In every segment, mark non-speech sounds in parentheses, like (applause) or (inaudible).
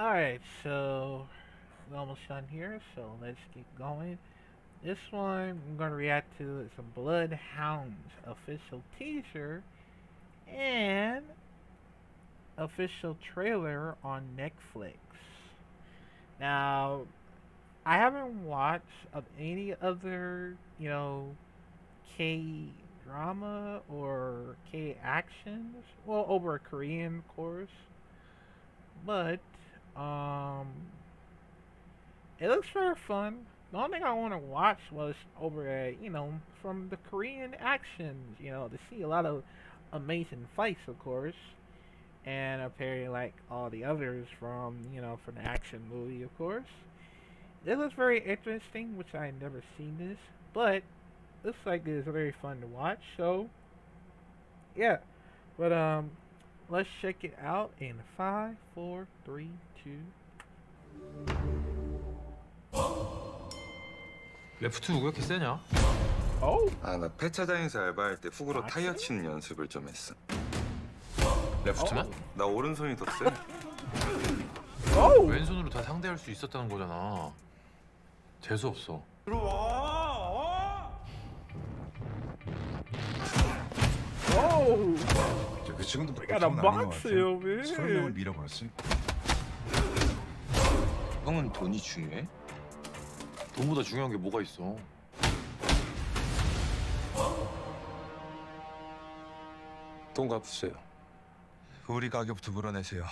Alright, so we're almost done here, so let's keep going. This one I'm going to react to is a Bloodhounds official teaser and official trailer on Netflix. Now, I haven't watched of any other, you know, K drama or K actions. Well, over a Korean, course. But um, it looks very fun. The only thing I want to watch was over at, you know, from the Korean actions, you know, to see a lot of amazing fights, of course. And apparently, like all the others from, you know, from the action movie, of course. It looks very interesting, which I never seen this, but looks like it's very fun to watch. So, yeah. But um, let's check it out in five, four, three, two. 레프트 누가 이렇게 세냐? Oh, 아, 나 폐차장에서 알바할 때 훅으로 아, 타이어 그래? 치는 연습을 좀 했어. 레프트만? 나 오른손이 더 세. oh, 왼손으로 다 상대할 수 있었다는 거잖아. 재수 없어. oh. 그 친구도 We got a box here, man. 서른 명을 밀어버렸어. 형은 돈이 중요해? 돈보다 중요한 게 뭐가 있어? 돈 갚으세요. 우리 가게부터 물어내세요.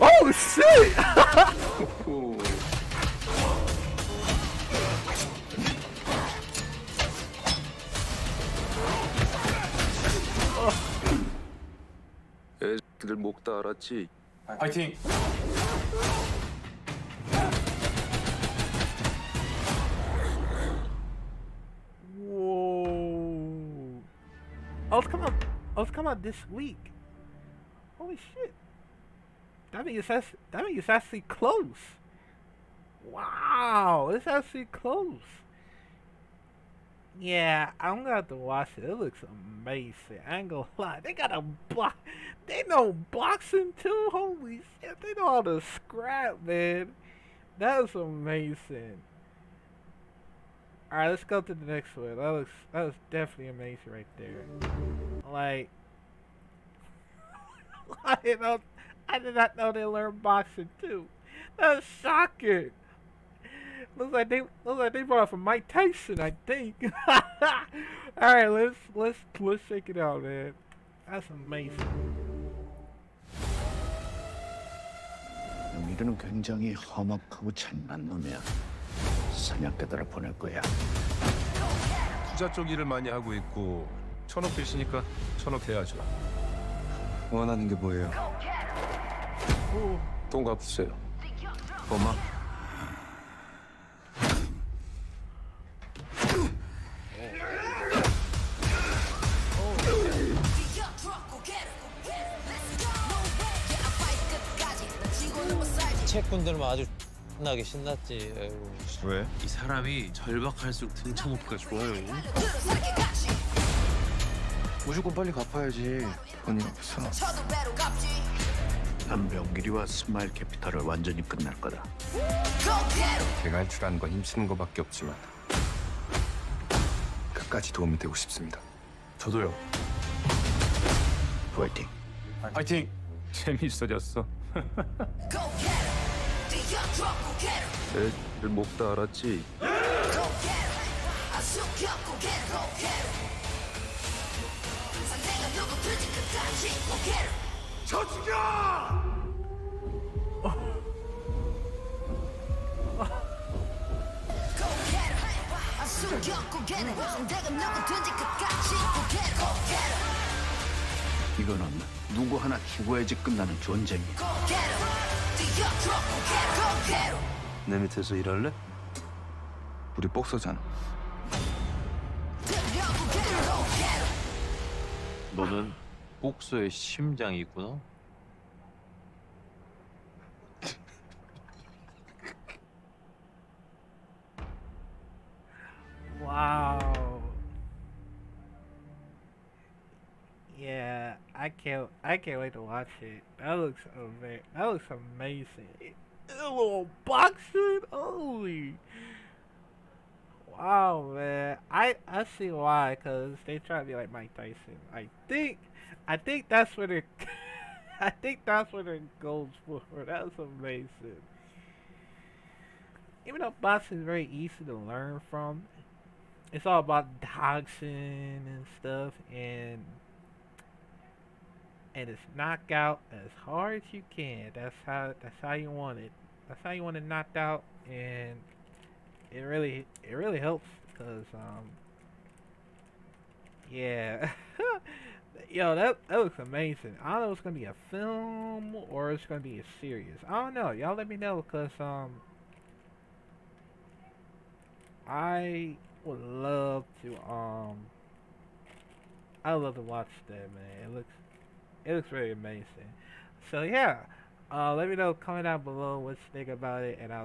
Oh (laughs) shit! 애들 목 다 알았지? 파이팅! Whoa! Oh, it's come out. Oh, it's come out this week. Holy shit! That means that's that means it's actually close. Wow, it's actually close. Yeah, I'm gonna have to watch it. It looks amazing. I ain't gonna lie. They got a block. They know boxing too. Holy shit! They know how to scrap, man. That is amazing. All right, let's go to the next one. That looks that was definitely amazing right there. Like, (laughs) I did not, I did not know they learned boxing too. That's shocking. Looks like they looks like they brought it from Mike Tyson, I think. All right, let's let's let's check it out, man. That's amazing. 영일이는 굉장히 험악하고 잔인한 놈이야. 사냥개들을 보낼 거야. 투자 쪽 일을 많이 하고 있고 천억 되시니까 천억 해야죠. 원하는 게 뭐예요? 돈 갚으세요. 고마. 채꾼들은 아주 나게 신났지. 아이고. 왜? 이 사람이 절박할수록 등쳐놓기가 좋아요. 무조건 빨리 갚아야지. 돈이 없어. 남병길이와 스마일 캐피탈을 완전히 끝날 거다. 제가 할 줄 아는 건 힘쓰는 거밖에 없지만 끝까지 도움이 되고 싶습니다. 저도요. 파이팅. 파이팅! 재밌어졌어. (laughs) 애들 목다 알았지? 이거는 누구 하나 죽어야지 끝나는 전쟁이야. 내 밑에서 일할래? 우리 복서잖아. 너는 복서의 심장이 있구나. Wow. Yeah. I can't I can't wait to watch it. That looks ama- that looks amazing. A little boxing, holy. Wow, man. I I see why, cause they try to be like Mike Tyson. I think, I think that's what (laughs) it. I think that's what it goes for. (laughs) That's amazing. Even though boxing is very easy to learn from, it's all about dodging and stuff, and and it's knock out as hard as you can. That's how that's how you want it. That's how you want it knocked out, and it really it really helps because um yeah. (laughs) Yo that that looks amazing. I don't know it's gonna be a film or it's gonna be a series. I don't know. Y'all let me know because um i would love to um i love to watch that man. It looks it looks really amazing. So yeah uh let me know comment down below what you think about it and i'll